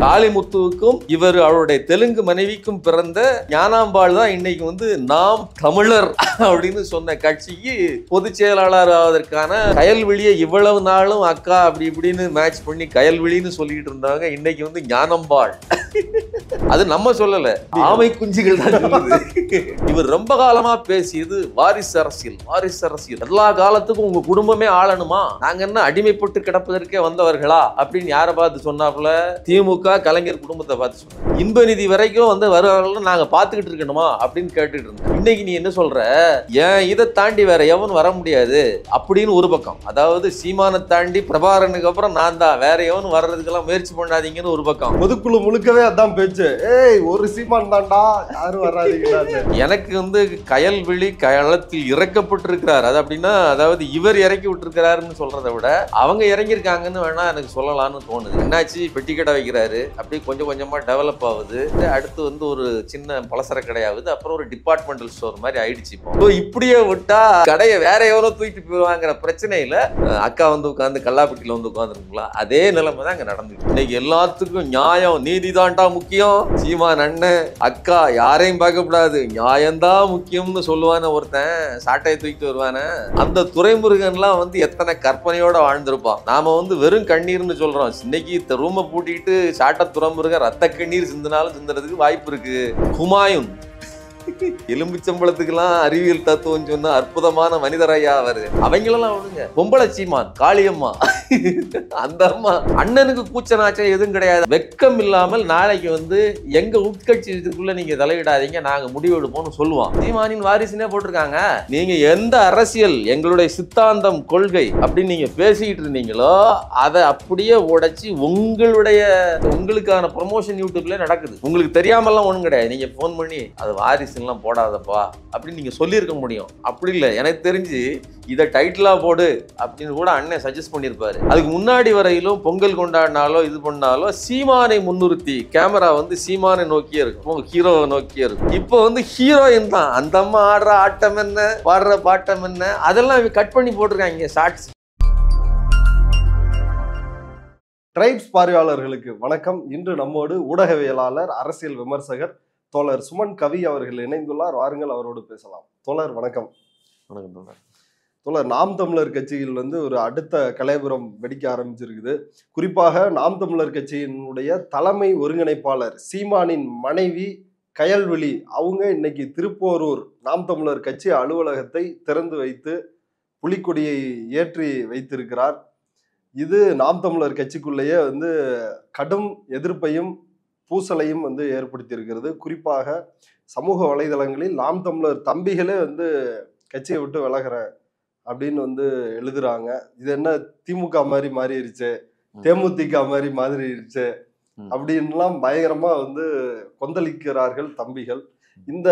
காளிமுத்துவுக்கும் இவர் அவருடைய தெலுங்கு மனைவிக்கும் பிறந்த ஞானாம்பாள் தான் இன்னைக்கு வந்து நாம் தமிழர் அப்படின்னு சொன்ன கட்சிக்கு பொதுச் செயலாளர் ஆவதற்கான கயல்விழியை இவ்வளவு நாளும் அக்கா அப்படி இப்படின்னு மேட்ச் பண்ணி கயல்விழின்னு சொல்லிட்டு இருந்தாங்க. இன்னைக்கு வந்து ஞானம்பாள். அது நம்ம சொல்லல. ஆமை குஞ்சுகள் தான் சொல்லுது. இவர் ரொம்ப காலமா பேசியது வாரிசு அரசியல் வாரிசு அரசியல். எல்லா காலத்துக்கும் உங்க குடும்பமே ஆளணுமா? நாங்க என்ன அடிமைப்பட்டு கிடப்பதற்கே வந்தவர்களா? அப்படின்னு யாரை பார்த்து சொன்னாப்புல? திமுக கலைஞர் குடும்பத்தை பார்த்து சொன்ன இன்ப நிதி வரைக்கும் வந்து வருவார்கள் நாங்க பார்த்துக்கிட்டு இருக்கணுமா? அப்படின்னு கேட்டுட்டு இருந்தோம். இன்னைக்கு நீ என்ன சொல்ற? ஏன் இதை தாண்டி வேற எவன் வர முடியாது? அப்படின்னு ஒரு பக்கம். அதாவது சீமானை தாண்டி பிரபாரனுக்கு அப்புறம் நான் தான். வேற எவனும் வர்றதுக்கெல்லாம் முயற்சி பண்ணாதீங்கன்னு ஒரு பக்கம். பொதுக்குழு முழுக்கவே அதான் பேச்சு. ஏய் ஒரு சீமான் தான்டா யாரும் வராதீங்கடான்னு எனக்கு வந்து கயல்விழி களத்தில் இறக்கப்பட்டிருக்கிறார். அது அப்படின்னா அதாவது இவர் இறக்கி விட்டுருக்கிறாருன்னு சொல்றதை விட அவங்க இறங்கியிருக்காங்கன்னு வேணா எனக்கு சொல்லலாம்னு தோணுது. என்னாச்சு? பெட்டி கடை வைக்கிறாரு. அப்படியே கொஞ்சம் கொஞ்சமா டெவலப் ஆகுது. அடுத்து வந்து ஒரு சின்ன பலசர கடையாகுது. அப்புறம் ஒரு டிபார்ட்மெண்டல் ஸ்டோர் மாதிரி ஆயிடுச்சு இப்போ. இப்படியே விட்டா கடையை வேற எவரோ தூக்கிட்டு போயிருவாங்கிற பிரச்சனையில அக்கா வந்து உட்காந்து கல்லாப்பட்டியில வந்து உட்காந்துருக்குங்களா அதே நிலைமை தான் அங்கே நடந்துச்சு இன்னைக்கு எல்லாத்துக்கும் நியாயம் நீதி தான் சீமான்டா முக்கியம். சீமான் அண்ணன் அக்கா யாரையும் பார்க்கக்கூடாது நியாயம்தான் முக்கியம்னு சொல்லுவான ஒருத்தன். சாட்டையை தூக்கிட்டு வருவானே. அந்த துரைமுருகன்லாம் வந்து எத்தனை கற்பனையோட வாழ்ந்திருப்பான். நாம வந்து வெறும் கண்ணீர்னு சொல்றோம். இன்னைக்கு இந்த ரூமை பூட்டிட்டு சாட்டை துறைமுருகன் ரத்த கண்ணீர் சிந்தினாலும் சிந்துறதுக்கு வாய்ப்பு இருக்கு. ஹுமாயூன். எலும்புச்சம்பளத்துக்கெல்லாம் அறிவியல் தத்துவம் சொன்னா அற்புதமான மனிதர் அவரு. அவங்களெல்லாம் விடுங்க. பொம்பளை சீமான் காளியம்மா. அந்த அம்மா. அண்ணனுக்கு கூச்ச நாச்சம் எதுவும் கிடையாது. வெக்கம் இல்லாமல் நாளைக்கு வந்து எங்க உட்கட்சி இதுக்குள்ள நீங்க தலையிடாதீங்க நாங்க முடிவு எடுப்போம்னு சொல்லுவோம் சீமானின் வாரிசுனே போட்டிருக்காங்க. நீங்க எந்த அரசியல் எங்களுடைய சித்தாந்தம் கொள்கை அப்படின்னு நீங்க பேசிக்கிட்டு இருந்தீங்களோ அதை அப்படியே உடைச்சி உங்களுடைய உங்களுக்கான ப்ரொமோஷன் யூடியூப்ல நடக்குது. உங்களுக்கு தெரியாமலாம் ஒண்ணும் கிடையாது. நீங்க ஃபோன் பண்ணி அது வாரிசு. வாரிசுலாம் போடாதப்பா அப்படின்னு நீங்க சொல்லியிருக்க முடியும். அப்படி இல்லை. எனக்கு தெரிஞ்சு இதை டைட்டிலா போடு அப்படின்னு கூட அண்ணன் சஜஸ்ட் பண்ணியிருப்பாரு. அதுக்கு முன்னாடி வரையிலும் பொங்கல் கொண்டாடினாலோ இது பண்ணாலோ சீமானை முன்னிறுத்தி கேமரா வந்து சீமானை நோக்கியே இருக்கும். ஹீரோவை நோக்கியே இருக்கும். இப்போ வந்து ஹீரோயின் தான். அந்த அம்மா ஆடுற ஆட்டம் என்ன? பாடுற பாட்டம் என்ன? அதெல்லாம் கட் பண்ணி போட்டிருக்காங்க ஷார்ட்ஸ் ட்ரைப்ஸ் பார்வையாளர்களுக்கு வணக்கம். இன்று நம்மோடு ஊடகவியலாளர் அரசியல் விமர்சகர் தோழர் சுமன் கவி அவர்கள் இணைந்துள்ளார். வாருங்கள் அவரோடு பேசலாம். தோழர் வணக்கம். வணக்கம் தோழர். தோழர் நாம் தமிழர் கட்சியில் வந்து ஒரு அடுத்த கலைபுரம் வெடிக்க ஆரம்பிச்சிருக்குது. குறிப்பாக நாம் தமிழர் கட்சியினுடைய தலைமை ஒருங்கிணைப்பாளர் சீமானின் மனைவி கயல்விழி அவங்க இன்னைக்கு திருப்போரூர் நாம் தமிழர் கட்சி அலுவலகத்தை திறந்து வைத்து புலிக்கொடியை ஏற்றி வைத்திருக்கிறார். இது நாம் தமிழர் கட்சிக்குள்ளேயே வந்து கடும் எதிர்ப்பையும் பூசலையும் வந்து ஏற்படுத்தியிருக்கிறது. குறிப்பாக சமூக வலைதளங்களில் நாம் தமிழர் தம்பிகளே வந்து கட்சியை விட்டு விலகிறேன் அப்படின்னு வந்து எழுதுறாங்க. இது என்ன திமுக மாதிரி மாறிடுச்சு தேமுதிக மாதிரி மாறிடுச்சு. அப்படின்லாம் பயங்கரமா வந்து கொந்தளிக்கிறார்கள் தம்பிகள். இந்த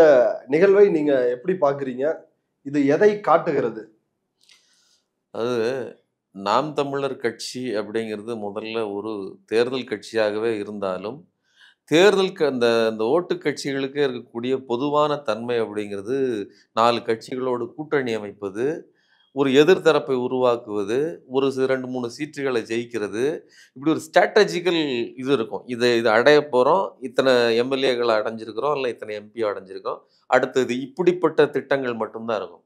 நிகழ்வை நீங்க எப்படி பாக்குறீங்க இது எதை காட்டுகிறது? அது நாம் தமிழர் கட்சி அப்படிங்கிறது முதல்ல ஒரு தேர்தல் கட்சியாகவே இருந்தாலும் தேர்தலுக்கு அந்த அந்த ஓட்டு கட்சிகளுக்கு இருக்கக்கூடிய பொதுவான தன்மை அப்படிங்கிறது நாலு கட்சிகளோடு கூட்டணி அமைப்பது ஒரு எதிர்த்தரப்பை உருவாக்குவது ஒரு ரெண்டு மூணு சீட்டுகளை ஜெயிக்கிறது. இப்படி ஒரு ஸ்ட்ராட்டஜிக்கல் இது இருக்கும். இதை இது அடைய போகிறோம் இத்தனை எம்எல்ஏகளை அடைஞ்சிருக்கிறோம். இல்லை இத்தனை எம்பியோ அடைஞ்சிருக்கோம் அடுத்தது இப்படிப்பட்ட திட்டங்கள் மட்டும்தான் இருக்கும்.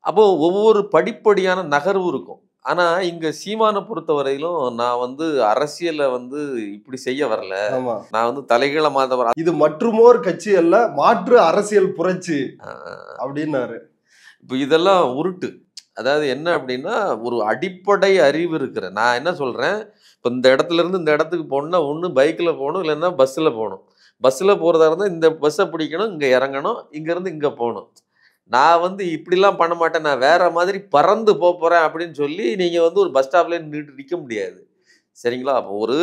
அப்போது ஒவ்வொரு படிப்படியான நகர்வு இருக்கும். ஆனா இங்க சீமானை பொறுத்த வரையிலும் நான் வந்து அரசியலை வந்து இப்படி செய்ய வரல. நான் வந்து தலைகீழ மாதவர் இது மற்றுமோர் கட்சி அல்ல மாற்று அரசியல் புரட்சி அப்படின்னாரு. இப்போ இதெல்லாம் உருட்டு. அதாவது என்ன அப்படின்னா ஒரு அடிப்படை அறிவு இருக்கிற நான் என்ன சொல்றேன்? இப்போ இந்த இடத்துல இருந்து இந்த இடத்துக்கு போகணும்னா ஒன்று பைக்கில் போகணும் இல்லைன்னா பஸ்ஸில் போகணும். பஸ்ஸில் போகிறதா இருந்தால் இந்த பஸ்ஸை பிடிக்கணும் இங்கே இறங்கணும் இங்கேருந்து இங்கே போகணும். நான் வந்து இப்படிலாம் பண்ண மாட்டேன். நான் வேற மாதிரி பறந்து போக போகிறேன் அப்படின்னு சொல்லி நீங்கள் வந்து ஒரு பஸ் ஸ்டாப்லேயே நின்று நிற்க முடியாது. சரிங்களா? அப்போ ஒரு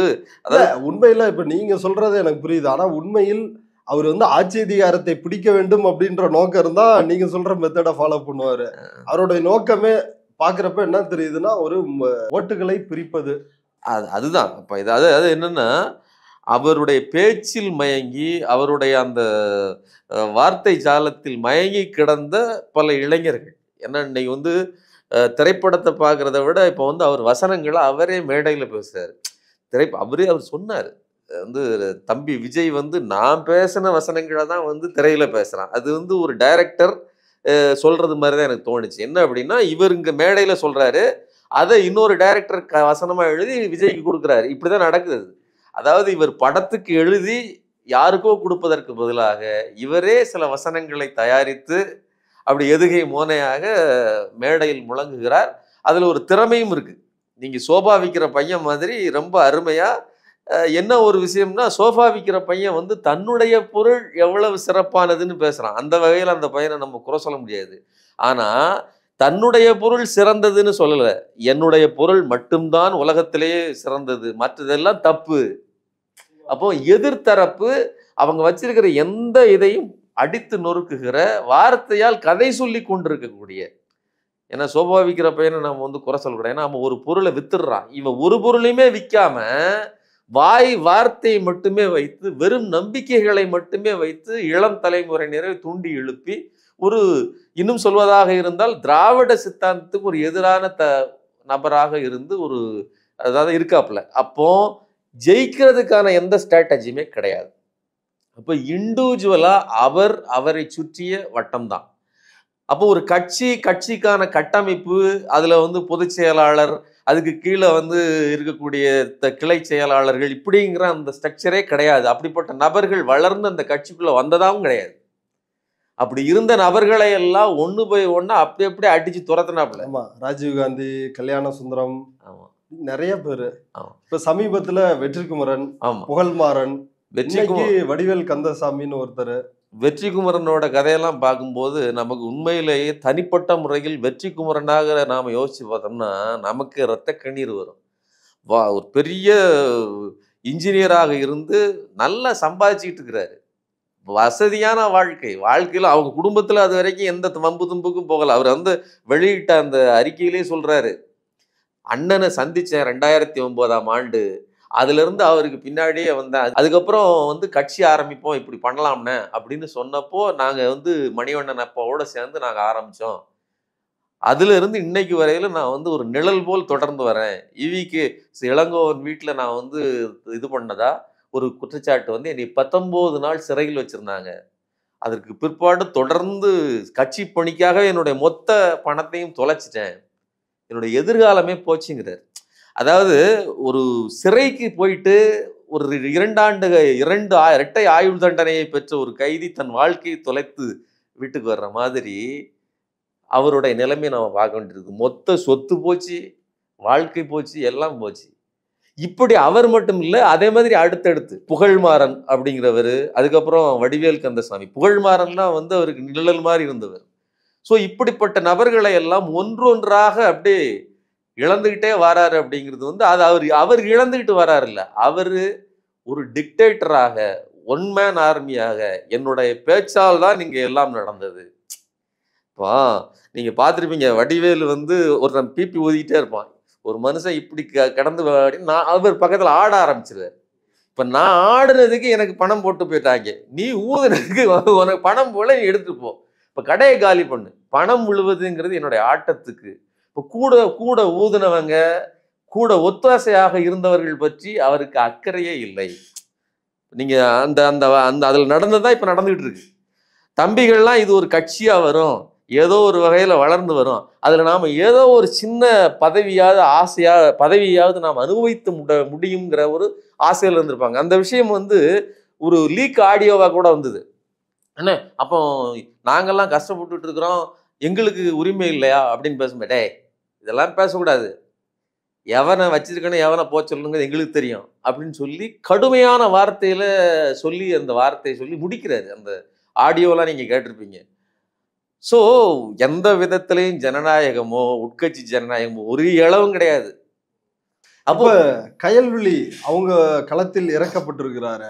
இல்ல, உண்மையில இப்ப நீங்க சொல்றது எனக்கு புரியுது. ஆனா உண்மையில் அவர் வந்து ஆட்சி அதிகாரத்தை பிடிக்க வேண்டும் அப்படின்ற நோக்கம் இருந்தா நீங்க சொல்ற மெத்தடை ஃபாலோ பண்ணுவாரு. அவருடைய நோக்கமே பாக்குறப்ப என்ன தெரியுதுன்னா ஒரு ஓட்டுகளை பிரிப்பது. அது அதுதான். அப்போ இது அது அது என்னன்னா அவருடைய பேச்சில் மயங்கி அவருடைய அந்த வார்த்தை ஜாலத்தில் மயங்கி கிடந்த பல இளைஞர்கள். ஏன்னா இன்னைக்கு வந்து திரைப்படத்தை பார்க்குறத விட இப்போ வந்து அவர் வசனங்களை அவரே மேடையில் பேசுகிறார் திரை அவரே அவர் சொன்னார். வந்து தம்பி விஜய் வந்து நான் பேசின வசனங்களை தான் வந்து திரையில் பேசுகிறான் அது வந்து ஒரு டைரக்டர் சொல்கிறது மாதிரி தான் எனக்கு தோணுச்சு. என்ன அப்படின்னா இவர் இங்கே மேடையில் சொல்கிறாரு அதை இன்னொரு டைரக்டர் க வசனமாக எழுதி விஜய்க்கு கொடுக்குறாரு. இப்படி தான் நடக்குது அதாவது இவர் படத்துக்கு எழுதி யாருக்கோ கொடுப்பதற்கு பதிலாக இவரே சில வசனங்களை தயாரித்து அப்படி எதுகை மோனையாக மேடையில் முழங்குகிறார். அதில் ஒரு திறமையும் இருக்குது நீங்கள் சோபா விற்கிற பையன் மாதிரி ரொம்ப அருமையாக என்ன ஒரு விஷயம்னா சோஃபா விற்கிற பையன் வந்து தன்னுடைய பொருள் எவ்வளவு சிறப்பானதுன்னு பேசுகிறான் அந்த வகையில் அந்த பையனை நம்ம குறை சொல்ல முடியாது. ஆனால் தன்னுடைய பொருள் சிறந்ததுன்னு சொல்லலை. என்னுடைய பொருள் மட்டும்தான் உலகத்திலேயே சிறந்தது. மற்றதெல்லாம் தப்பு. அப்போ எதிர்த்தரப்பு அவங்க வச்சிருக்கிற எந்த இதையும் அடித்து நொறுக்குகிற வார்த்தையால் கதை சொல்லி கொண்டிருக்கக்கூடிய. ஏன்னா சோபாவிக்கிற பையனை நம்ம வந்து குறை சொல்லக்கூடாது. ஏன்னா நம்ம ஒரு பொருளை வித்துடுறான். இவன் ஒரு பொருளையுமே விற்காம வாய் வார்த்தையை மட்டுமே வைத்து வெறும் நம்பிக்கைகளை மட்டுமே வைத்து இளம் தலைமுறையினரை தூண்டி எழுப்பி ஒரு இன்னும் சொல்வதாக இருந்தால் திராவிட சித்தாந்தத்துக்கு ஒரு எதிரான த நபராக இருந்து ஒரு அதாவது இருக்காப்புல. அப்போ ஜெயிக்கிறதுக்கான எந்த ஸ்ட்ராட்டஜியுமே கிடையாது. அப்போ இண்டிவிஜுவலா அவர் அவரை சுற்றிய வட்டம் தான் அப்போ ஒரு கட்சி கட்சிக்கான கட்டமைப்பு அதுல வந்து பொதுச் செயலாளர் அதுக்கு கீழே வந்து இருக்கக்கூடிய கிளை செயலாளர்கள் இப்படிங்கிற அந்த ஸ்ட்ரக்சரே கிடையாது. அப்படிப்பட்ட நபர்கள் வளர்ந்து அந்த கட்சிக்குள்ள வந்ததாகவும் கிடையாது. அப்படி இருந்த நபர்களை எல்லாம் ஒண்ணு போய் ஒண்ணு அப்படி அப்படியே அடிச்சு துரத்துனாப்புல. ஆமா. ராஜீவ் காந்தி கல்யாண சுந்தரம் ஆமா. நிறைய பேரு. இப்ப சமீபத்துல வெற்றிக்குமரன் புகழ்மாறன் வெற்றி இன்னைக்கு வடிவேல் கந்தசாமின்னு ஒருத்தர். வெற்றி குமரனோட கதையெல்லாம் பார்க்கும்போது நமக்கு உண்மையிலேயே தனிப்பட்ட முறையில் வெற்றி குமரனாக நாம் யோசிச்சு பார்த்தோம்னா நமக்கு இரத்த கண்ணீர் வரும். வா ஒரு பெரிய இன்ஜினியராக இருந்து நல்லா சம்பாதிச்சிட்டு இருக்கிறாரு. வசதியான வாழ்க்கை. வாழ்க்கையில் அவங்க குடும்பத்தில் அது வரைக்கும் எந்த வம்பு தும்புக்கும் போகல. அவர் வந்து வெளியிட்ட அந்த அறிக்கையிலே சொல்றாரு. அண்ணனை சந்திச்சேன் ரெண்டாயிரத்தி ஒன்பதாம் ஆண்டு. அதுலேருந்து அவருக்கு பின்னாடியே வந்தேன். அதுக்கப்புறம் வந்து கட்சி ஆரம்பிப்போம் இப்படி பண்ணலாம்னே அப்படின்னு சொன்னப்போ நாங்கள் வந்து மணிவண்ணன் அப்பாவோட சேர்ந்து நாங்கள் ஆரம்பித்தோம் அதுலேருந்து இன்னைக்கு வரையில் நான் வந்து ஒரு நிழல் போல் தொடர்ந்து வரேன். இவிக்கு இளங்கோவன் வீட்டில் நான் வந்து இது பண்ணதா? ஒரு குற்றச்சாட்டு வந்து என்னை பத்தொம்போது நாள் சிறையில் வச்சுருந்தாங்க. அதற்கு பிற்பாடு தொடர்ந்து கட்சி பணிக்காக என்னுடைய மொத்த பணத்தையும் தொலைச்சிட்டேன். என்னுடைய எதிர்காலமே போச்சுங்கிறார். அதாவது ஒரு சிறைக்கு போயிட்டு ஒரு இரண்டாண்டு இரண்டு இரட்டை ஆயுள் தண்டனையை பெற்ற ஒரு கைதி தன் வாழ்க்கையை தொலைத்து வீட்டுக்கு வர்ற மாதிரி அவருடைய நிலைமையை நம்ம பார்க்க வேண்டியிருக்கு. மொத்த சொத்து போச்சு வாழ்க்கை போச்சு எல்லாம் போச்சு. இப்படி அவர் மட்டும் இல்லை அதே மாதிரி அடுத்தடுத்து புகழ்மாறன் அப்படிங்கிறவர் அதுக்கப்புறம் வடிவேல் கந்தசாமி. புகழ்மாறன்லாம் வந்து அவருக்கு நிழல் மாதிரி இருந்தவர். ஸோ இப்படிப்பட்ட நபர்களை எல்லாம் ஒன்றொன்றாக அப்படியே இழந்துக்கிட்டே வராரு அப்படிங்கிறது வந்து அது அவர் அவர் இழந்துக்கிட்டு வராருல்ல. அவர் ஒரு டிக்டேட்டராக ஒன் மேன் ஆர்மியாக என்னுடைய பேச்சால் தான் நீங்கள் எல்லாம் நடந்தது. இப்போ நீங்கள் பார்த்துருப்பீங்க வடிவேலு வந்து ஒருத்தன் பிபி ஊதிக்கிட்டே இருப்பான். ஒரு மனுஷன் இப்படி க- கடந்து நான் அவர் பக்கத்தில் ஆட ஆரம்பிச்சிருவார். இப்போ நான் ஆடுனதுக்கு எனக்கு பணம் போட்டு போயிட்டாங்க. நீ ஊதுனதுக்கு உனக்கு பணம் போல நீ எடுத்துட்டு போ. இப்போ கடையை காலி பண்ணு. பணம் முழுவதுங்கிறது என்னுடைய ஆட்டத்துக்கு. இப்போ கூட கூட ஊதுனவங்க கூட ஒத்தாசையாக இருந்தவர்கள் பற்றி அவருக்கு அக்கறையே இல்லை. நீங்கள் அந்த அந்த அந்த அதில் நடந்ததா இப்போ நடந்துகிட்டு இருக்கு. தம்பிகள்லாம் இது ஒரு கட்சியாக வரும். ஏதோ ஒரு வகையில் வளர்ந்து வரும். அதில் நாம் ஏதோ ஒரு சின்ன பதவியாவது ஆசையாக பதவியாவது நாம் அனுபவித்து முட முடியுங்கிற ஒரு ஆசையில் இருந்திருப்பாங்க. அந்த விஷயம் வந்து ஒரு லீக் ஆடியோவாக கூட வந்தது. என்ன அப்போ நாங்கள்லாம் கஷ்டப்பட்டுட்டு இருக்கிறோம் எங்களுக்கு உரிமை இல்லையா? அப்படின்னு பேசும்போது டே இதெல்லாம் பேசக்கூடாது. எவனை வச்சிருக்கணும் எவனை போக எங்களுக்கு தெரியும். அப்படின்னு சொல்லி கடுமையான வார்த்தையில் சொல்லி அந்த வார்த்தையை சொல்லி முடிக்கிறாரு. அந்த ஆடியோலாம் நீங்கள் கேட்டிருப்பீங்க. ஸோ எந்த விதத்திலையும் ஜனநாயகமோ உட்கட்சி ஜனநாயகமோ ஒரு இளவும் கிடையாது. அப்போ கயல்விழி அவங்க களத்தில் இறக்கப்பட்டிருக்கிறாரு.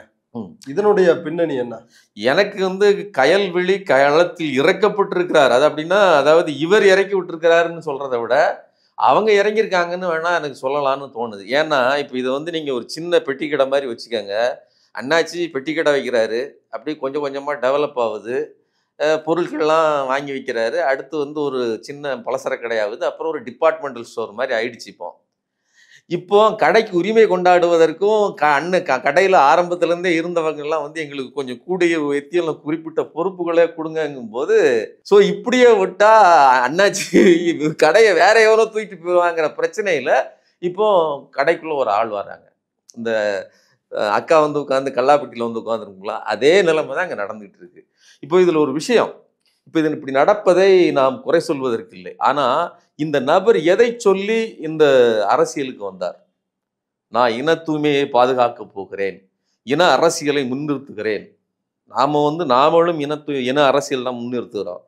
இதனுடைய பின்னணி என்ன? எனக்கு வந்து கயல்விழி களத்தில் இறக்கப்பட்டிருக்கிறார். அது அப்படின்னா அதாவது இவர் இறக்கி விட்டுருக்கிறாருன்னு சொல்றதை விட அவங்க இறங்கியிருக்காங்கன்னு வேணா எனக்கு சொல்லலாம்னு தோணுது. ஏன்னா இப்போ இதை வந்து நீங்க ஒரு சின்ன பெட்டி கடை மாதிரி வச்சுக்கோங்க. அண்ணாச்சி பெட்டி கடை வைக்கிறாரு. அப்படியே கொஞ்சம் கொஞ்சமா டெவலப் ஆகுது. பொருட்கள்லாம் வாங்கி வைக்கிறாரு. அடுத்து வந்து ஒரு சின்ன பலசர கடையாகுது. அப்புறம் ஒரு டிபார்ட்மெண்டல் ஸ்டோர் மாதிரி ஆயிடுச்சு இப்போ. இப்போ கடைக்கு உரிமை கொண்டாடுவதற்கும் க அண்ணன் க கடையில் ஆரம்பத்துலேருந்தே இருந்தவங்கெல்லாம் வந்து எங்களுக்கு கொஞ்சம் கூடிய எத்தியில் குறிப்பிட்ட பொறுப்புகளே கொடுங்கங்கும் போது ஸோ இப்படியே விட்டா அண்ணாச்சி கடையை வேற எவரோ தூக்கிட்டு போயிடுவாங்கிற பிரச்சனையில் இப்போ கடைக்குள்ளே ஒரு ஆள் வராங்க. இந்த அக்கா வந்து உட்காந்து கல்லாப்பட்டியில் வந்து உட்காந்துருக்குங்களா அதே நிலைமை தான் அங்கே நடந்துகிட்டு இருக்கு. இப்போ இதில் ஒரு விஷயம். இப்போ இதன் இப்படி நடப்பதை நாம் குறை சொல்வதற்கு இல்லை. ஆனால் இந்த நபர் எதை சொல்லி இந்த அரசியலுக்கு வந்தார்? நான் இன தூய்மையை பாதுகாக்க போகிறேன். இன அரசியலை முன்னிறுத்துகிறேன். நாம் வந்து நாமளும் இனத்து இன அரசியல் தான் முன்னிறுத்துகிறோம்.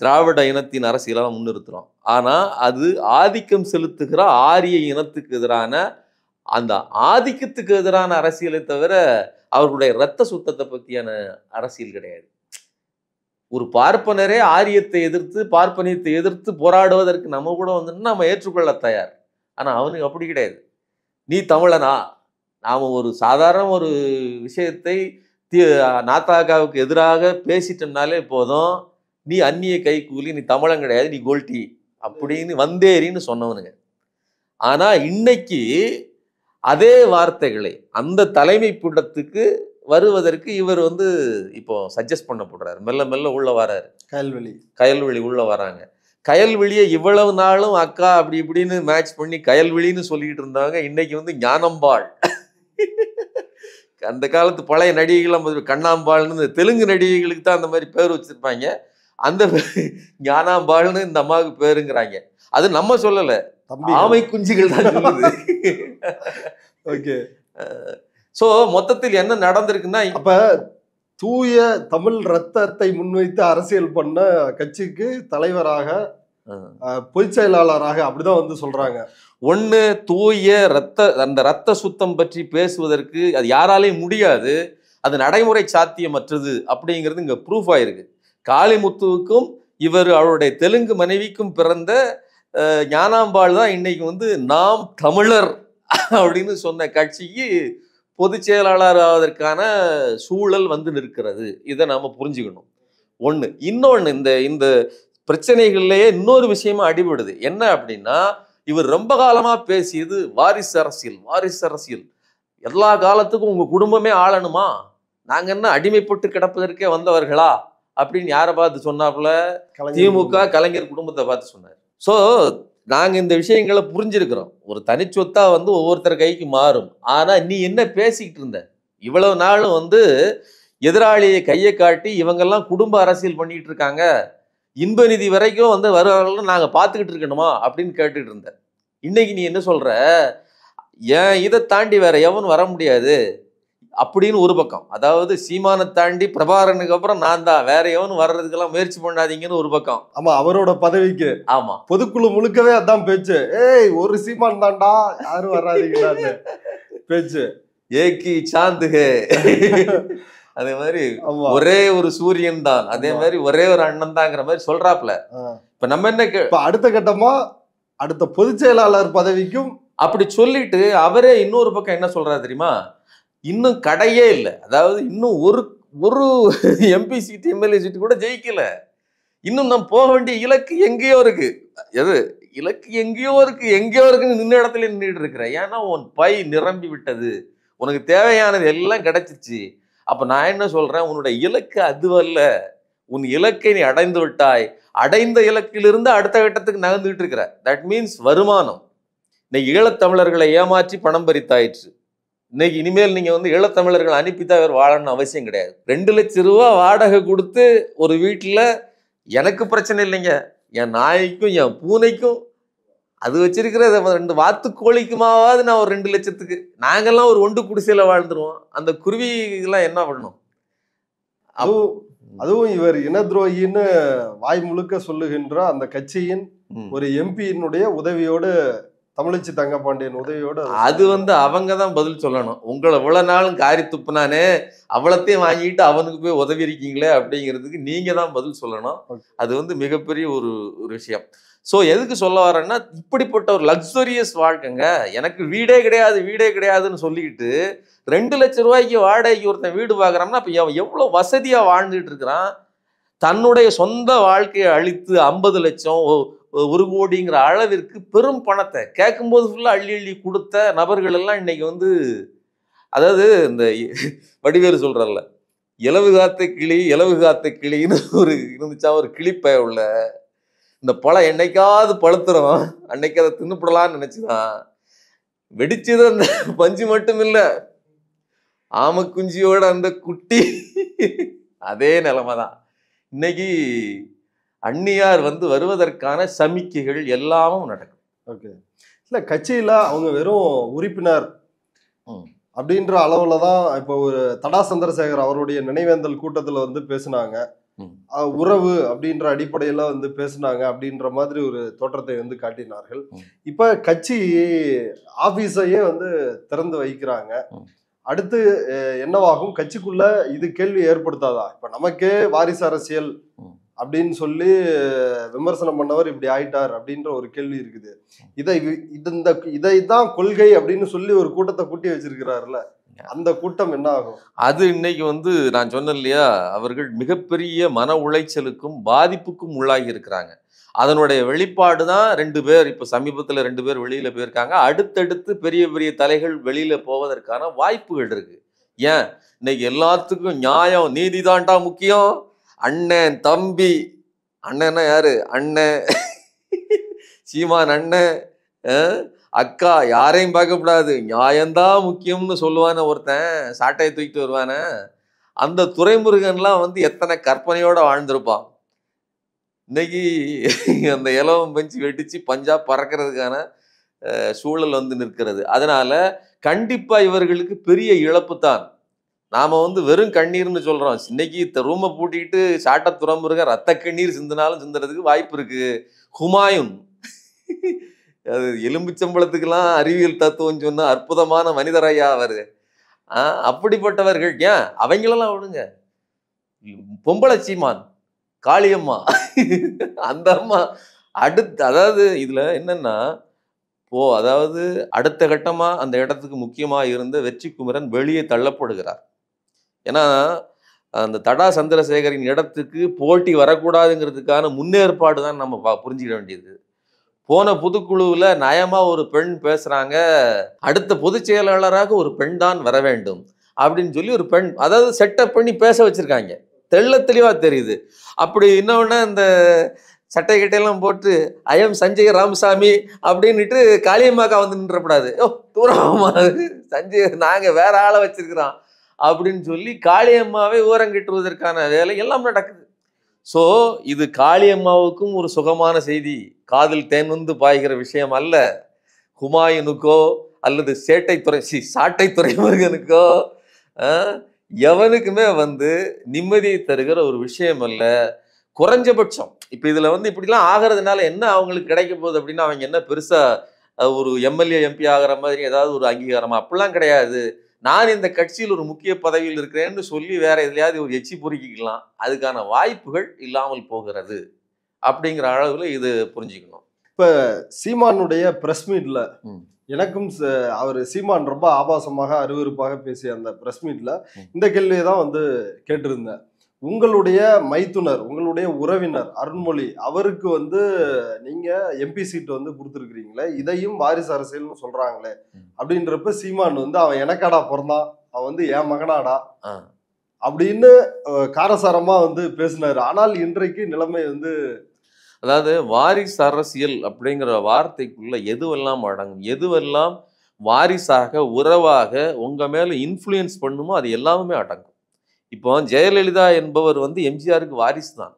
திராவிட இனத்தின் அரசியலை தான் ஆனால் அது ஆதிக்கம் செலுத்துகிற ஆரிய இனத்துக்கு எதிரான அந்த ஆதிக்கத்துக்கு எதிரான அரசியலை தவிர அவர்களுடைய இரத்த சுத்தத்தை பற்றியான அரசியல் கிடையாது. ஒரு பார்ப்பனரே ஆரியத்தை எதிர்த்து பார்ப்பனியத்தை எதிர்த்து போராடுவதற்கு நம்ம கூட வந்து நம்ம ஏற்றுக்கொள்ள தயார். ஆனால் அவனுக்கு அப்படி கிடையாது. நீ தமிழனா? நாம் ஒரு சாதாரண ஒரு விஷயத்தை தி- நாத்தாக்காவுக்கு எதிராக பேசிட்டோம்னாலே போதும். நீ அந்நிய கைக்கூலி நீ தமிழன் கிடையாது நீ கோல்டி அப்படின்னு வந்தேரின்னு சொன்னவனுங்க. ஆனால் இன்னைக்கு அதே வார்த்தைகளை அந்த தலைமை பிடத்துக்கு வருவதற்கு இவர் வந்து இப்போ சஜஸ்ட் பண்ணப்படுறாரு. மெல்ல மெல்ல உள்ள வராரு. கயல்வெளி. கயல்வெளி உள்ள வராங்க. கயல்வெளியை இவ்வளவு நாளும் அக்கா அப்படி இப்படின்னு மேட்ச் பண்ணி கயல்வெளின்னு சொல்லிட்டு இருந்தாங்க. இன்னைக்கு வந்து ஞானம்பாள். அந்த காலத்து பழைய நடிகைகள் கண்ணாம்பாள்னு தெலுங்கு நடிகைகளுக்கு தான் அந்த மாதிரி பேர் வச்சிருப்பாங்க. அந்த ஞானாம்பாள்னு இந்த அம்மாவுக்கு பேருங்கிறாங்க. அது நம்ம சொல்லல. ஆமை குஞ்சுகள் தான் சொல்லுது. ஓகே. சோ மொத்தத்தில் என்ன நடந்திருக்குன்னா அப்ப தூய தமிழ் ரத்தத்தை முன்வைத்து அரசியல் பண்ண கட்சிக்கு தலைவராக பொதுச் செயலாளராக அப்படிதான் வந்து சொல்றாங்க. ஒண்ணு தூய ரத்த அந்த ரத்த சுத்தம் பற்றி பேசுவதற்கு அது யாராலையும் முடியாது. அது நடைமுறை சாத்தியமற்றது அப்படிங்கிறது இங்க ப்ரூஃப் ஆயிருக்கு. காளிமுத்துவுக்கும் இவர் அவருடைய தெலுங்கு மனைவிக்கும் பிறந்த ஞானாம்பாள் தான் இன்னைக்கு வந்து நாம் தமிழர் அப்படின்னு சொன்ன கட்சிக்கு பொதுச் செயலாளர் ஆவதற்கான சூழல் வந்து நிற்கிறது. இதை நாம புரிஞ்சுக்கணும். ஒண்ணு இன்னொன்னு இந்த இந்த பிரச்சனைகள்லயே இன்னொரு விஷயமா அடிபடுது. என்ன அப்படின்னா இவர் ரொம்ப காலமா பேசியது வாரிசு அரசியல் வாரிசு அரசியல். எல்லா காலத்துக்கும் உங்க குடும்பமே ஆளணுமா? நாங்க என்ன அடிமைப்பட்டு கிடப்பதற்கே வந்தவர்களா? அப்படின்னு யாரை பார்த்து சொன்னாப்புல? திமுக கலைஞர் குடும்பத்தை பார்த்து சொன்னார். ஸோ நாங்கள் இந்த விஷயங்களை புரிஞ்சிருக்கிறோம். ஒரு தனிச்சொத்தாக வந்து ஒவ்வொருத்தர் கைக்கு மாறும். ஆனால் நீ என்ன பேசிக்கிட்டு இருந்த? இவ்வளவு நாளும் வந்து எதிராளியை கையை காட்டி இவங்கெல்லாம் குடும்ப அரசியல் பண்ணிட்டு இருக்காங்க. இன்ப நிதி வரைக்கும் வந்து வருவார்கள் நாங்கள் பார்த்துக்கிட்டு இருக்கணுமா? அப்படின்னு கேட்டுட்டு இருந்தேன் இன்னைக்கு நீ என்ன சொல்கிற ஏன் இதை தாண்டி வேற எவனும் வர முடியாது? அப்படின்னு ஒரு பக்கம். அதாவது சீமானை தாண்டி பிரபாகரனுக்கு அப்புறம் நான் தான். வேற எவனும் வர்றதுக்கெல்லாம் முயற்சி பண்ணாதீங்கன்னு ஒரு பக்கம். ஆமா அவரோட பதவிக்கு. ஆமா. பொதுக்குழு முழுக்கவே அதான் பேச்சு. ஏய் ஒரு சீமான் தான்டா யாரும் வராதீங்களான்னு. பேச்சு. ஏக்கி சாந்துகே அதே மாதிரி ஒரே ஒரு சூரியன் தான். அதே. மாதிரி ஒரே ஒரு அண்ணன் தாங்கிற மாதிரி சொல்றாப்ல. இப்ப நம்ம என்ன இப்ப அடுத்த கட்டமா அடுத்த பொதுச் செயலாளர் பதவிக்கும் அப்படி சொல்லிட்டு அவரே இன்னொரு பக்கம் என்ன சொல்றாரு தெரியுமா? இன்னும் கடையே இல்லை. அதாவது இன்னும் ஒரு ஒரு எம்பி சீட்டு எம்எல்ஏ சீட்டு கூட ஜெயிக்கல. இன்னும் நம்ம போக வேண்டிய இலக்கு எங்கேயோ இருக்கு. எது? இலக்கு எங்கேயோ இருக்கு. எங்கேயோ இருக்குன்னு நின்ன இடத்துல நின்றுட்டு இருக்கிற. ஏன்னா உன் பை நிரம்பி விட்டது. உனக்கு தேவையானது எல்லாம் கிடைச்சிச்சு. அப்போ நான் என்ன சொல்கிறேன் உன்னோட இலக்கு அதுவல்ல உன் இலக்கை நீ அடைந்து விட்டாய். அடைந்த இலக்கிலிருந்து அடுத்த கட்டத்துக்கு நகர்ந்துகிட்டு இருக்கிற. தட் மீன்ஸ் வருமானம். இன்னைக்கு ஈழத்தமிழர்களை ஏமாற்றி பணம் பறித்தாயிற்று. இன்னைக்கு இனிமேல் நீங்க வந்து ஈழத்தமிழர்கள் அனுப்பித்தான் இவர் வாழணும்னு அவசியம் கிடையாது. ரெண்டு லட்சம் ரூபா வாடகை கொடுத்து ஒரு வீட்டுல எனக்கு பிரச்சனை இல்லைங்க. என் நாய்க்கும் என் பூனைக்கும் அது வச்சிருக்கிற ரெண்டு வாத்து கோழிக்குமாவது நான் ஒரு ரெண்டு லட்சத்துக்கு. நாங்கெல்லாம் ஒரு ஒண்டு குடிசையில வாழ்ந்துருவோம். அந்த குருவி இதெல்லாம் என்ன பண்ணும் அதுவும் அதுவும் இவர் இன துரோகின்னு வாய் முழுக்க சொல்லுகின்ற அந்த கட்சியின். ஒரு எம்பியினுடைய உதவியோடு தமிழச்சி தங்கபாண்டியன் உதவியோடு அதை வந்து அவங்க தான் பதில் சொல்லணும். உங்களை இவ்வளவு நாளும் காரி துப்புனானே அவ்வளத்தையும் வாங்கிட்டு அவனுக்கு போய் உதவி இருக்கீங்களே அப்படிங்கிறதுக்கு நீங்க தான் பதில் சொல்லணும். அது வந்து மிகப்பெரிய ஒரு ஒரு விஷயம். ஸோ எதுக்கு சொல்ல வரேன்னா இப்படிப்பட்ட ஒரு லக்ஸரியஸ் வாழ்க்கைங்க எனக்கு வீடே கிடையாது வீடே கிடையாதுன்னு சொல்லிக்கிட்டு ரெண்டு லட்சம் ரூபாய்க்கு வாடகைக்கு ஒருத்தன் வீடு பார்க்குறான்னா அப்போ எவ்வளோ வசதியாக வாழ்ந்துட்டு இருக்கிறான்? தன்னுடைய சொந்த வாழ்க்கையை அழித்து ஐம்பது லட்சம் ஒரு கோடிங்கிற அளவிற்கு பெரும் பணத்தை கேட்கும்போது ஃபுல்லாக அள்ளி அள்ளி கொடுத்த நபர்கள் எல்லாம் வந்து அதாவது இந்த வடிவேறு சொல்கிறல்ல இலவு காத்த கிளி இலவு காத்த கிளின்னு ஒரு இருந்துச்சா ஒரு கிளிப்பை உள்ள இந்த பழம் என்னைக்காவது பழுத்துறோம் அன்னைக்கு அதை தின்னுப்படலான்னு நினச்சிதான். வெடிச்சது அந்த பஞ்சு மட்டும் இல்லை ஆமக்குஞ்சியோட அந்த குட்டி அதே நிலமை தான் இன்னைக்கு அந்நியார் வந்து வருவதற்கான சமிக்கைகள் எல்லாமும் நடக்கும் ஓகே இல்ல கட்சியில அவங்க வெறும் உறுப்பினர். அப்படின்ற அளவுல தான் இப்போ ஒரு தடா சந்திரசேகர் அவருடைய நினைவேந்தல் கூட்டத்துல வந்து பேசுனாங்க உறவு அப்படின்ற அடிப்படையில வந்து பேசுனாங்க அப்படின்ற மாதிரி ஒரு தோற்றத்தை வந்து காட்டினார்கள். இப்ப கட்சி ஆபீஸையே வந்து திறந்து வைக்கிறாங்க. அடுத்து என்னவாகும் கட்சிக்குள்ள இது கேள்வி ஏற்படுத்தாதா இப்ப நமக்கே வாரிசு அரசியல். அப்படின்னு சொல்லி விமர்சனம் பண்ணவர் இப்படி ஆயிட்டார் அப்படின்ற ஒரு கேள்வி இருக்குது. இதை இது இந்த இதை தான் கொள்கை அப்படின்னு சொல்லி ஒரு கூட்டத்தை கூட்டி வச்சிருக்கிறாருல அந்த கூட்டம் என்ன ஆகும்? அது இன்னைக்கு வந்து நான் சொன்னேன் இல்லையா அவர்கள் மிகப்பெரிய மன உளைச்சலுக்கும் பாதிப்புக்கும் உள்ளாகி இருக்கிறாங்க. அதனுடைய வெளிப்பாடு தான் ரெண்டு பேர் இப்போ சமீபத்தில் ரெண்டு பேர் வெளியில் போயிருக்காங்க. அடுத்தடுத்து பெரிய பெரிய தலைகள் வெளியில் போவதற்கான வாய்ப்புகள் இருக்குது ஏன்? இன்னைக்கு எல்லாத்துக்கும் நியாயம் நீதி தான்டா முக்கியம். அண்ணன் தம்பி. அண்ணன்னா யாரு? அண்ணன் சீமான் அண்ணன் அக்கா யாரையும் பார்க்கக்கூடாது நியாயம்தான் முக்கியம்னு சொல்லுவான ஒருத்தன். சாட்டையை தூக்கிட்டு வருவானே. அந்த துரைமுருகன்லாம் வந்து எத்தனை கற்பனையோட வாழ்ந்திருப்பான். இன்னைக்கு அந்த இலவம் பஞ்சு வெடிச்சு பஞ்சா பறக்கிறதுக்கான சூழல் வந்து நிற்கிறது. அதனால கண்டிப்பா இவர்களுக்கு பெரிய இழப்பு தான் நாம வந்து வெறும் கண்ணீர்னு சொல்றோம். இன்னைக்கு ரூமை பூட்டிக்கிட்டு சாட்டை துறம்புருங்க ரத்த கண்ணீர் சிந்தினாலும் சிந்துறதுக்கு வாய்ப்பு இருக்கு. ஹுமாயூன். அது எலும்புச்சம்பளத்துக்கெல்லாம் அறிவியல் தத்துவம் சொன்ன அற்புதமான மனிதரையா அவர். அவரு ஆ, அப்படிப்பட்டவர்கள். ஏன்? அவங்களெல்லாம் விடுங்க. பொம்பளை சீமான் காளியம்மா அந்த அம்மா. அடுத்து அதாவது இதுல என்னன்னா போ அதாவது அடுத்த கட்டமாக அந்த இடத்துக்கு முக்கியமாக இருந்த வெற்றி குமரன் வெளியே தள்ளப்படுகிறார். ஏன்னா அந்த தடா சந்திரசேகரின் இடத்துக்கு போட்டி வரக்கூடாதுங்கிறதுக்கான முன்னேற்பாடு தான் நம்ம பா- புரிஞ்சுக்க வேண்டியது. போன புதுக்குழுவில் நயமாக ஒரு பெண் பேசுகிறாங்க அடுத்த பொதுச் செயலாளராக ஒரு பெண் தான் வர வேண்டும் அப்படின்னு சொல்லி ஒரு பெண் அதாவது செட்டப் பண்ணி பேச வச்சுருக்காங்க. தெள்ள தெளிவாக தெரியுது. அப்படி இன்னொன்னு இந்த சட்டை கிட்டையெல்லாம் போட்டு ஐயம் சஞ்சய் ராமசாமி அப்படின்னுட்டு காளியம்மாக்கா வந்து நின்றப்படாது ஓ தூரமாக சஞ்சய் நாங்கள் வேற ஆளை வச்சிருக்கிறோம். அப்படின்னு சொல்லி காளியம்மாவை ஊரங்கிட்டுவதற்கான வேலை எல்லாம் நடக்குது. ஸோ இது காளியம்மாவுக்கும் ஒரு சுகமான செய்தி. காதில் தேன் வந்து பாய்கிற விஷயம் அல்ல. ஹுமாயூனுக்கோ அல்லது சேட்டை துறை சி சாட்டைத்துறை முருகனுக்கோ எவனுக்குமே வந்து நிம்மதியை தருகிற ஒரு விஷயம் அல்ல. குறைஞ்சபட்சம். இப்போ இதில் வந்து இப்படிலாம் ஆகிறதுனால என்ன அவங்களுக்கு கிடைக்க போகுது அப்படின்னா அவங்க என்ன பெருசாக ஒரு எம்எல்ஏ எம்பி ஆகிற மாதிரி ஏதாவது ஒரு அங்கீகாரமாக அப்படிலாம் கிடையாது. நான் இந்த கட்சியில் ஒரு முக்கிய பதவியில் இருக்கிறேன்னு சொல்லி வேற எதுலையாவது ஒரு எச்சி பொறுக்கிக்கலாம் அதுக்கான வாய்ப்புகள் இல்லாமல் போகிறது அப்படிங்கிற அளவில் இது புரிஞ்சுக்கணும் சீமானுடைய பிரஸ் மீட்ல ம். எனக்கும் ச- அவர் சீமான் ரொம்ப ஆபாசமாக அருவருப்பாக பேசிய அந்த பிரஸ் மீட்ல ம். இந்த கேள்வியை தான் வந்து கேட்டிருந்தேன் உங்களுடைய மைத்துனர் உங்களுடைய உறவினர் அருண்மொழி அவருக்கு வந்து நீங்க எம்பி சீட் வந்து கொடுத்துருக்கீங்களே இதையும் வாரிசு அரசியல்னு சொல்றாங்களே. அப்படின்றப்ப சீமான் வந்து அவன் எனக்காடா பிறந்தான்? அவன் வந்து என் மகனாடா. அப்படின்னு காரசாரமா வந்து பேசினாரு. ஆனால் இன்றைக்கு நிலைமை வந்து அதாவது வாரிசு அரசியல் அப்படிங்கிற வார்த்தைக்குள்ள எதுவெல்லாம் அடங்கும்? எதுவெல்லாம் வாரிசாக உறவாக உங்க மேல இன்ஃப்ளூயன்ஸ் பண்ணுமோ அது எல்லாமே அடங்கும். இப்போ ஜெயலலிதா என்பவர் வந்து எம்ஜிஆருக்கு வாரிசு தான்.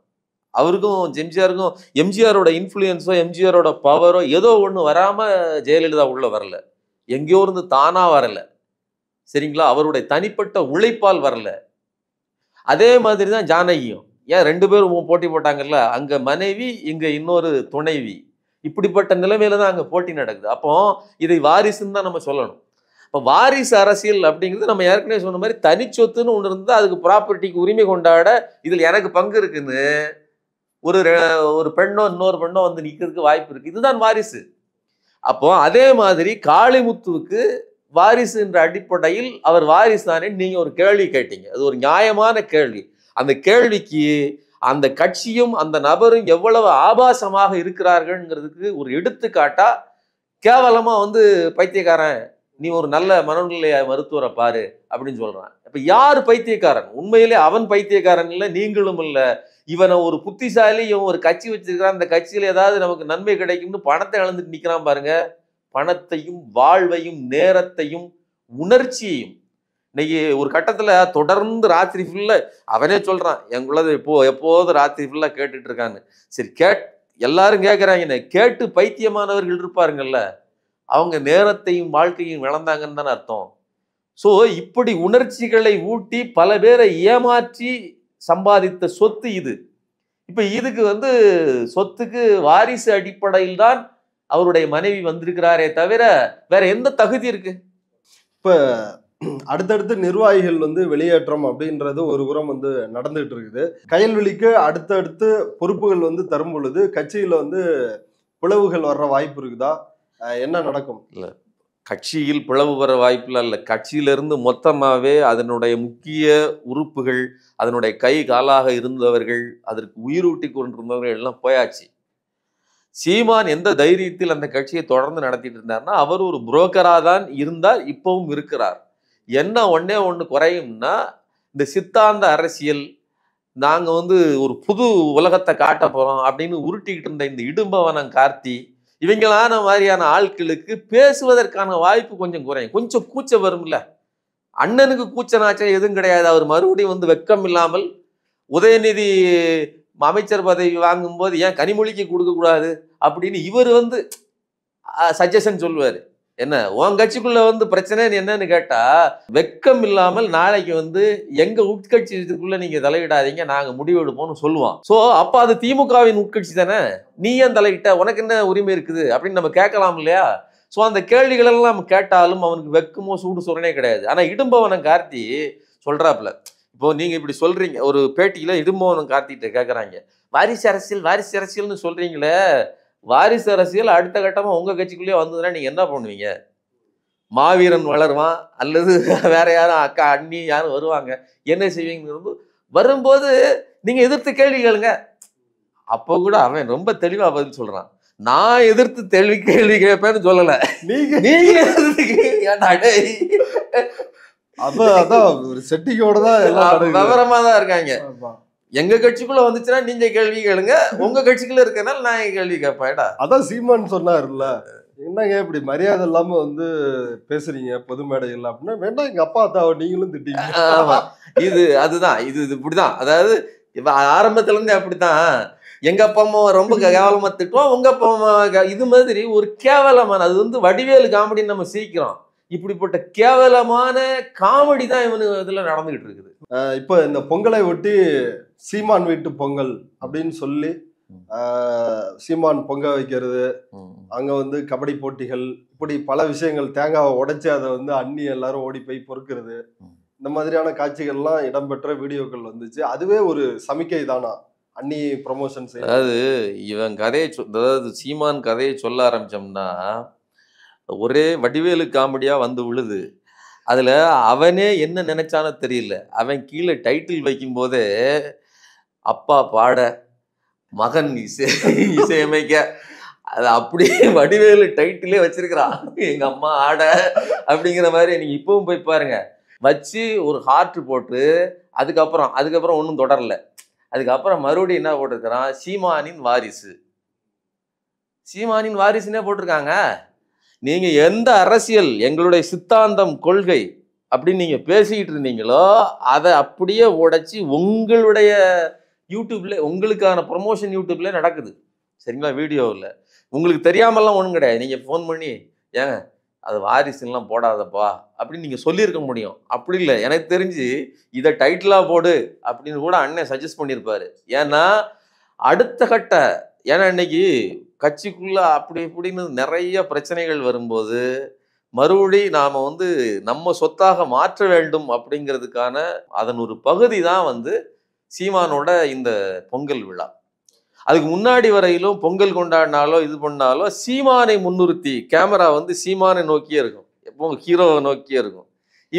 அவருக்கும் எம்ஜிஆருக்கும் எம்ஜிஆரோட இன்ஃப்ளூயன்ஸோ எம்ஜிஆரோட பவரோ ஏதோ ஒன்று வராமல் ஜெயலலிதா உள்ளே வரல. எங்கேயோ இருந்து தானாக வரலை. சரிங்களா? அவருடைய தனிப்பட்ட உழைப்பால் வரல. அதே மாதிரி தான் ஜானகியும். ஏன் ரெண்டு பேரும் போட்டி போட்டாங்கல்ல? அங்கே மனைவி இங்கே இன்னொரு துணைவி. இப்படிப்பட்ட நிலைமையில தான் அங்கே போட்டி நடக்குது. அப்போ இதை வாரிசுன்னு தான் நம்ம சொல்லணும். இப்போ வாரிசு அரசியல் அப்படிங்கிறது நம்ம ஏற்கனவே சொன்ன மாதிரி தனிச்சொத்துன்னு ஒன்று இருந்தால் அதுக்கு ப்ராப்பர்ட்டிக்கு உரிமை கொண்டாட இதில் எனக்கு பங்கு இருக்குன்னு ஒரு ரெ- ஒரு பெண்ணோ இன்னொரு பெண்ணோ வந்து நிற்கிறதுக்கு வாய்ப்பு இருக்குது இதுதான் வாரிசு. அப்போ அதே மாதிரி காளிமுத்துவுக்கு வாரிசு என்ற அடிப்படையில் அவர் வாரிசு தானே நீங்கள் ஒரு கேள்வி கேட்டீங்க. அது ஒரு நியாயமான கேள்வி. அந்த கேள்விக்கு அந்த கட்சியும் அந்த நபரும் எவ்வளவு ஆபாசமாக இருக்கிறார்கள்ங்கிறதுக்கு ஒரு எடுத்துக்காட்டா கேவலமாக வந்து பைத்தியக்காரன் நீ ஒரு நல்ல மனநிலை மருத்துவரை பாரு அப்படின்னு சொல்கிறான் இப்போ யார் பைத்தியக்காரன்? உண்மையிலே அவன் பைத்தியக்காரன் இல்லை நீங்களும் இல்லை. இவனை ஒரு புத்திசாலி இவன் ஒரு கட்சி வச்சிருக்கிறான். அந்த கட்சியில் ஏதாவது நமக்கு நன்மை கிடைக்கும்னு பணத்தை இழந்துட்டு நிற்கிறான் பாருங்க. பணத்தையும் வாழ்வையும் நேரத்தையும் உணர்ச்சியையும். இன்னைக்கு ஒரு கட்டத்தில் தொடர்ந்து ராத்திரி ஃபுல்லாக அவனே சொல்கிறான் எங்குள்ளது இப்போ எப்போதும் ராத்திரி ஃபுல்லாக கேட்டுட்டு இருக்கான்னு? சரி கேட் எல்லாரும் கேட்கறாங்க கேட்டு பைத்தியமானவர்கள் இருப்பாருங்கல்ல. அவங்க நேரத்தையும் வாழ்க்கையும் இழந்தாங்கன்னு தானே அர்த்தம். ஸோ இப்படி உணர்ச்சிகளை ஊட்டி பல பேரை ஏமாற்றி சம்பாதித்த சொத்து இது. இப்போ இதுக்கு வந்து சொத்துக்கு வாரிசு அடிப்படையில் தான் அவருடைய மனைவி வந்திருக்கிறாரே தவிர வேற எந்த தகுதி இருக்கு? அடுத்தடுத்து நிர்வாகிகள் வந்து வெளியேற்றம் அப்படின்றது ஒரு புறம் வந்து நடந்துகிட்டு இருக்குது. கயல்வெளிக்கு அடுத்தடுத்து பொறுப்புகள் வந்து தரும் பொழுது கட்சியில் வந்து பிளவுகள் வர்ற வாய்ப்பு இருக்குதா? என்ன நடக்கும்? கட்சியில் பிளவு வர வாய்ப்பில்லை. இல்லை கட்சியிலிருந்து மொத்தமாகவே அதனுடைய முக்கிய உறுப்புகள் அதனுடைய கை காலாக இருந்தவர்கள் அதற்கு உயிரூட்டி கொண்டிருந்தவர்கள் எல்லாம் போயாச்சு. சீமான் எந்த தைரியத்தில் அந்த கட்சியை தொடர்ந்து நடத்திட்டு இருந்தார்னா அவர் ஒரு புரோக்கராக தான் இருந்தார் இப்பவும் இருக்கிறார். என்ன ஒன்னே ஒன்று குறையும்னா இந்த சித்தாந்த அரசியல் நாங்கள் வந்து ஒரு புது உலகத்தை காட்ட போகிறோம் அப்படின்னு உருட்டிக்கிட்டு இருந்த இந்த இடும்பவனம் கார்த்தி இவங்களான மாதிரியான ஆட்களுக்கு பேசுவதற்கான வாய்ப்பு கொஞ்சம் குறையும். கொஞ்சம் கூச்சம் வரும்ல. அண்ணனுக்கு கூச்ச நாச்சம் எதுவும் கிடையாது. அவர் மறுபடியும் வந்து வெக்கம் இல்லாமல் உதயநிதி அமைச்சர் பதவி வாங்கும்போது ஏன் கனிமொழிக்கு கொடுக்கக்கூடாது? அப்படின்னு இவர் வந்து சஜஷன் சொல்லுவார். என்ன உன் கட்சிக்குள்ள வந்து பிரச்சனை என்னன்னு கேட்டா வெக்கம் இல்லாமல் நாளைக்கு வந்து எங்க உட்கட்சி இதுக்குள்ள நீங்க தலையிடாதீங்க நாங்க முடிவெடுப்போம்னு சொல்லுவான். சோ அப்ப அது திமுகவின் உட்கட்சி தானே? நீ ஏன் தலையிட்ட? உனக்கு என்ன உரிமை இருக்குது? அப்படின்னு நம்ம கேட்கலாம் இல்லையா? ஸோ அந்த கேள்விகளெல்லாம் நம்ம கேட்டாலும் அவனுக்கு வெக்கமோ சூடு சொல்றனே கிடையாது. ஆனா இடும்பவனம் கார்த்தி சொல்றாப்புல இப்போ நீங்க இப்படி சொல்றீங்க ஒரு பேட்டியில இடும்பவனம் கார்த்திகிட்ட கேட்கறாங்க வாரிசு அரசியல் வாரிசு அரசியல்னு சொல்றீங்களே வாரிசு அரசியல் அடுத்த கட்டமா உங்க கட்சிக்குள்ளேயே வந்ததுன்னா நீங்க என்ன பண்ணுவீங்க மாவீரன் வளருவான் அல்லது வேற யாரும் அக்கா அண்ணி யாரும் வருவாங்க என்ன செய்வீங்க வரும்போது நீங்க எதிர்த்து கேள்வி கேளுங்க அப்போ கூட அவன் ரொம்ப தெளிவா பதில் சொல்றான் நான் எதிர்த்து தெளிவி கேள்வி கேட்பேன்னு சொல்லல நீங்க நீங்க எதிர்த்து? அப்ப அதான் ஒரு செட்டிங்கோட தான் எல்லாம் நடக்குது. விவரமா தான் இருக்காங்க. எங்க கட்சிக்குள்ள வந்துச்சுன்னா நீங்க கேள்வி கேளுங்க. உங்க கட்சிக்குள்ள இருக்கனால நான் கேள்வி கேட்பேன்டா? அதான் சீமான் சொன்னாருல்ல என்னங்க இப்படி மரியாதை இல்லாம வந்து பேசுறீங்க பொது மேடைகள் அப்படின்னா வேண்டாம் எங்க அப்பா அத்தாவை நீங்களும் திட்டீங்க. ஆமா. இது அதுதான். இது இது இப்படிதான். அதாவது ஆரம்பத்துல இருந்தே அப்படித்தான். எங்க அப்பா அம்மா ரொம்ப கேவலமா திட்டுவோம். உங்க அப்பா அம்மா இது மாதிரி ஒரு கேவலமான அது வந்து வடிவேலு காமெடின்னு நம்ம சீக்கிறோம் இப்படிப்பட்ட கேவலமான காமெடி தான் இவனு இதுல நடந்துகிட்டு இருக்குது. இப்ப இந்த பொங்கலை ஒட்டி சீமான் வீட்டு பொங்கல் அப்படின்னு சொல்லி சீமான் பொங்க வைக்கிறது அங்க வந்து கபடி போட்டிகள் இப்படி பல விஷயங்கள் தேங்காவை உடைச்சு அதை வந்து அண்ணி எல்லாரும் ஓடி போய் பொறுக்கிறது. இந்த மாதிரியான காட்சிகள்லாம் இடம்பெற்ற வீடியோக்கள் வந்துச்சு. அதுவே ஒரு சமிக்கை தானா? அண்ணி ப்ரொமோஷன் செய்ய அதாவது இவன் கதையை சொ- அதாவது சீமான் கதையை சொல்ல ஆரம்பிச்சோம்னா ஒரே வடிவேலு காமெடியாக வந்து விழுது. அதில் அவனே என்ன நினைச்சானோ தெரியல. அவன் கீழே டைட்டில் வைக்கும் போதே அப்பா பாட மகன் இசை இசையமைக்க அது அப்படியே வடிவேலு டைட்டிலே வச்சிருக்கிறான். எங்க அம்மா ஆட அப்படிங்கிற மாதிரி நீங்க இப்பவும் போய் பாருங்க. வச்சு ஒரு ஹார்ட் போட்டு அதுக்கப்புறம் அதுக்கப்புறம் ஒன்றும் தொடரல. அதுக்கப்புறம் மறுபடியும் என்ன போட்டிருக்கிறான்? சீமானின் வாரிசு. சீமானின் வாரிசுனே போட்டிருக்காங்க. நீங்கள் எந்த அரசியல் எங்களுடைய சித்தாந்தம் கொள்கை அப்படின்னு நீங்கள் பேசிக்கிட்டு இருந்தீங்களோ அதை அப்படியே உடைச்சி உங்களுடைய யூடியூப்ல உங்களுக்கான ப்ரொமோஷன் யூடியூப்ல நடக்குது. சரிங்களா? வீடியோவில். உங்களுக்கு தெரியாமலாம் ஒன்றும் கிடையாது. நீங்கள் ஃபோன் பண்ணி ஏங்க அது வாரிசுலாம் போடாதப்பா அப்படின்னு நீங்கள் சொல்லியிருக்க முடியும். அப்படி இல்லை. எனக்கு தெரிஞ்சு இதை டைட்டிலாக போடு அப்படின்னு கூட அண்ணன் சஜஸ்ட் பண்ணியிருப்பாரு. ஏன்னா அடுத்த கட்ட ஏன்னா இன்னைக்கு கட்சிக்குள்ள அப்படி இப்படின்னு நிறைய பிரச்சனைகள் வரும்போது மறுபடி நாம் வந்து நம்ம சொத்தாக மாற்ற வேண்டும் அப்படிங்கிறதுக்கான அதன் ஒரு பகுதி தான் வந்து சீமானோட இந்த பொங்கல் விழா. அதுக்கு முன்னாடி வரையிலும் பொங்கல் கொண்டாடினாலோ இது பண்ணாலோ சீமானை முன்னிறுத்தி கேமரா வந்து சீமானை நோக்கியே இருக்கும். எப்போ ஹீரோவை நோக்கியே இருக்கும்.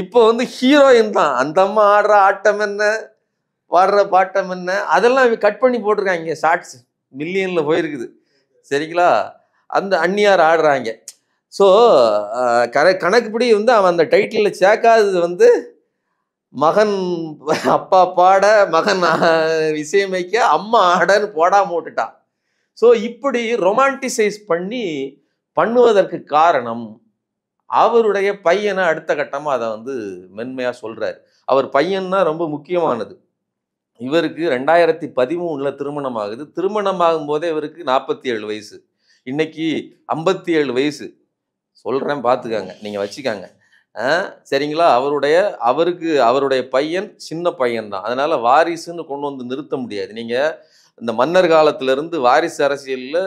இப்போ வந்து ஹீரோயின் தான். அந்த அம்மா ஆடுற ஆட்டம் என்ன? பாடுற பாட்டம் என்ன? அதெல்லாம் கட் பண்ணி போட்டிருக்காங்க ஷார்ட்ஸ். மில்லியனில் போயிருக்குது. சரிங்களா? அந்த அந்நியார் ஆடுறாங்க. ஸோ கர கணக்குப்படி வந்து அவன் அந்த டைட்டிலில் சேர்க்காதது வந்து மகன் அப்பா பாட மகன் இசையமைக்க அம்மா ஆடன்னு போடாம விட்டுட்டான். ஸோ இப்படி ரொமான்டிசைஸ் பண்ணி பண்ணுவதற்கு காரணம் அவருடைய பையனை அடுத்த கட்டமாக அதை வந்து மென்மையாக சொல்கிறார் அவர் பையன்னா ரொம்ப முக்கியமானது. இவருக்கு ரெண்டாயிரத்தி பதிமூணில் திருமணம் ஆகுது திருமணம் ஆகும்போதே இவருக்கு நாற்பத்தி ஏழு வயசு. இன்னைக்கு ஐம்பத்தி ஏழு வயசு. சொல்கிறேன் பார்த்துக்காங்க நீங்கள் வச்சுக்காங்க. சரிங்களா? அவருடைய அவருக்கு அவருடைய பையன் சின்ன பையன்தான். அதனால் வாரிசுன்னு கொண்டு வந்து நிறுத்த முடியாது. நீங்கள் இந்த மன்னர் காலத்திலிருந்து வாரிசு அரசியலில்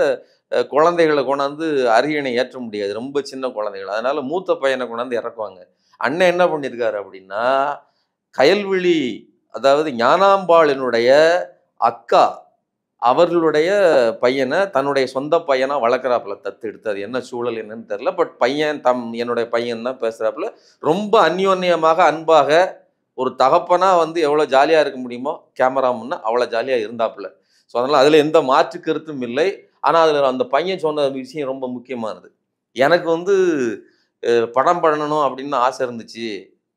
குழந்தைகளை கொண்டாந்து அரியணை ஏற்ற முடியாது. ரொம்ப சின்ன குழந்தைகள். அதனால் மூத்த பையனை கொண்டாந்து இறக்குவாங்க. அண்ணன் என்ன பண்ணியிருக்காரு அப்படின்னா கயல்விழி அதாவது ஞானாம்பாளினுடைய அக்கா அவர்களுடைய பையனை தன்னுடைய சொந்த பையனாக வளர்க்குறாப்புல தத்து எடுத்து. அது என்ன சூழல் என்னன்னு தெரில பட் பையன் தம் என்னுடைய பையன் தான் பேசுகிறாப்புல ரொம்ப அந்யோன்யமாக அன்பாக ஒரு தகப்பனாக வந்து எவ்வளோ ஜாலியாக இருக்க முடியுமோ கேமரா முன்னே அவ்வளோ ஜாலியாக இருந்தாப்புல. ஸோ அதனால் அதில் எந்த மாற்று கருத்தும் இல்லை. ஆனால் அதில் அந்த பையன் சொன்ன விஷயம் ரொம்ப முக்கியமானது. எனக்கு வந்து படம் பண்ணணும் அப்படின்னு ஆசை இருந்துச்சு.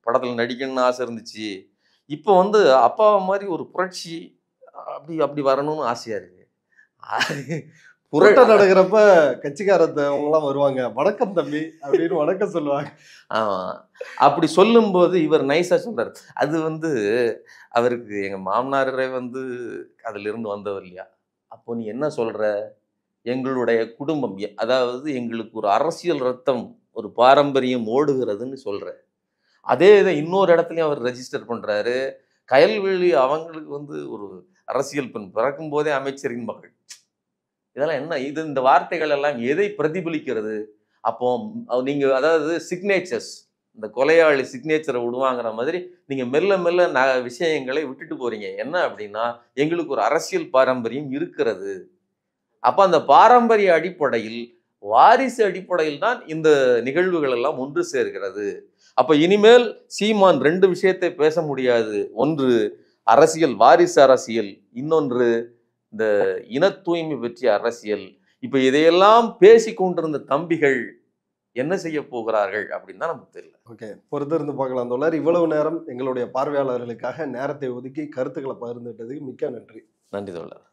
படத்தில் நடிக்கணும்னு ஆசை இருந்துச்சு. இப்போ வந்து அப்பா மாதிரி ஒரு புரட்சி அப்படி அப்படி வரணும்னு ஆசையா இருக்கு. புர- கூட்டம் நடக்கிறப்ப கட்சிக்காரத்தவங்கலாம் வருவாங்க. வணக்கம் தம்பி அப்படின்னு வணக்கம் சொல்லுவாங்க. ஆமா. அப்படி சொல்லும்போது இவர் நைஸா சொல்றாரு. அது வந்து அவருக்கு எங்க மாமனாரே வந்து அதுல இருந்து வந்தவர் இல்லையா? அப்போ நீ என்ன சொல்ற? எங்களுடைய குடும்பம் அதாவது எங்களுக்கு ஒரு அரசியல் ரத்தம் ஒரு பாரம்பரியம் ஓடுகிறதுன்னு சொல்ற. அதே இதை இன்னொரு இடத்துலையும் அவர் ரெஜிஸ்டர் பண்ணுறாரு கயல்வெளி அவங்களுக்கு வந்து ஒரு அரசியல் பெண் பிறக்கும் போதே அமைச்சரின் மகள். இதெல்லாம் என்ன? இது இந்த வார்த்தைகள் எல்லாம் எதை பிரதிபலிக்கிறது? அப்போ நீங்கள் அதாவது சிக்னேச்சர்ஸ் இந்த கொலையாளி சிக்னேச்சரை விடுவாங்கிற மாதிரி நீங்கள் மெல்ல மெல்ல ந விஷயங்களை விட்டுட்டு போகிறீங்க என்ன அப்படின்னா எங்களுக்கு ஒரு அரசியல் பாரம்பரியம் இருக்கிறது. அப்போ அந்த பாரம்பரிய அடிப்படையில் வாரிசு அடிப்படையில் தான் இந்த நிகழ்வுகள் எல்லாம் ஒன்று சேர்கிறது. அப்ப இனிமேல் சீமான் ரெண்டு விஷயத்தை பேச முடியாது. ஒன்று அரசியல் வாரிசு அரசியல். இன்னொன்று இந்த இன தூய்மை பற்றிய அரசியல். இப்ப இதையெல்லாம் பேசி கொண்டிருந்த தம்பிகள் என்ன செய்ய போகிறார்கள் அப்படின்னு தான் நமக்கு தெரியல. ஓகே பொறுத்திருந்து பார்க்கலாம் தோழர். இவ்வளவு நேரம் எங்களுடைய பார்வையாளர்களுக்காக நேரத்தை ஒதுக்கி கருத்துக்களை பகிர்ந்துட்டதுக்கு மிக்க நன்றி. நன்றி தோழர்.